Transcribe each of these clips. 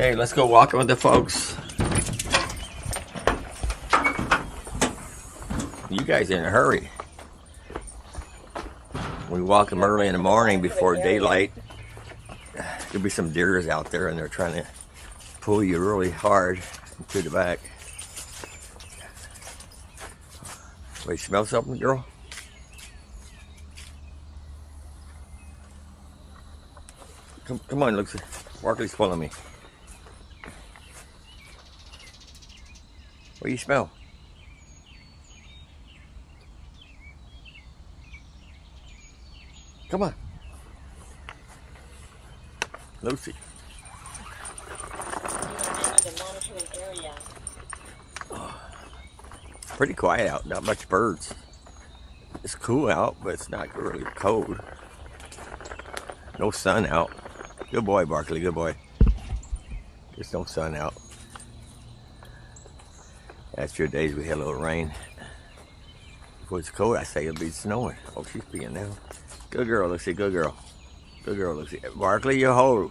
Hey, let's go walking with the folks. You guys in a hurry. We walk them early in the morning before daylight. There'll be some deers out there and they're trying to pull you really hard to the back. Wait, smell something, girl? Come, come on, Lucy. Barkley's pulling me. What do you smell? Come on. Lucy. Oh. Pretty quiet out, not much birds. It's cool out, but it's not really cold. No sun out. Good boy, Barkley, good boy. There's no sun out. After days we had a little rain. Before it's cold, I say it'll be snowing. Oh, she's being now. Good girl, Lucy, good girl. Good girl, Lucy. Barkley, you hold.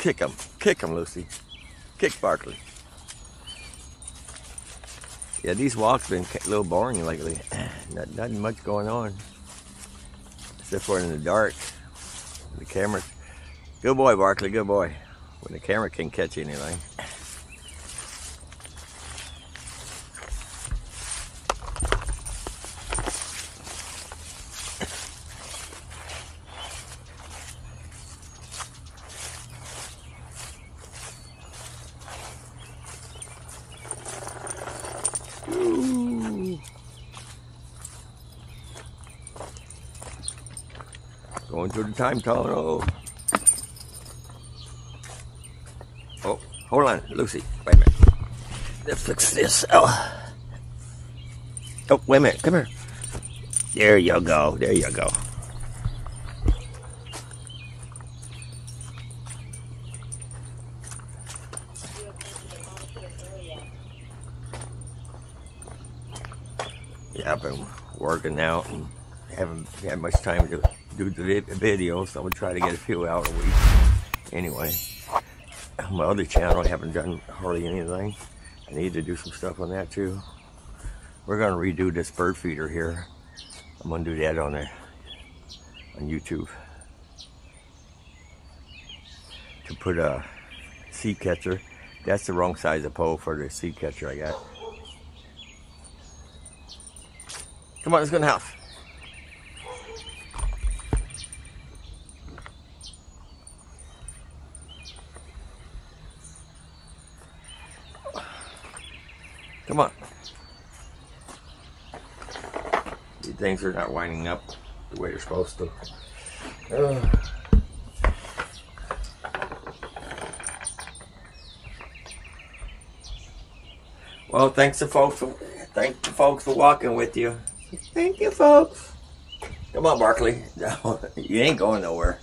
Kick him. Kick him, Lucy. Kick Barkley. Yeah, these walks been a little boring lately. Not, nothing much going on. Except for in the dark. The camera. Good boy, Barkley, good boy. When the camera can't catch anything. Going through the time tunnel. Oh. oh, hold on, Lucy. Wait a minute. Let's fix this. Oh. Oh, wait a minute. Come here. There you go. There you go. Yeah, I've been working out and haven't had much time to do the videos, I'm gonna try to get a few out a week. Anyway, my other channel, I haven't done hardly anything. I need to do some stuff on that too. We're gonna redo this bird feeder here. I'm gonna do that on there on YouTube to put a seed catcher. That's the wrong size of pole for the seed catcher I got. Come on, let's go in the house. Come on. These things are not winding up the way they're supposed to. Uh. Well, thanks to folks. For, thank the folks for walking with you. Thank you, folks. Come on, Barkley. you ain't going nowhere.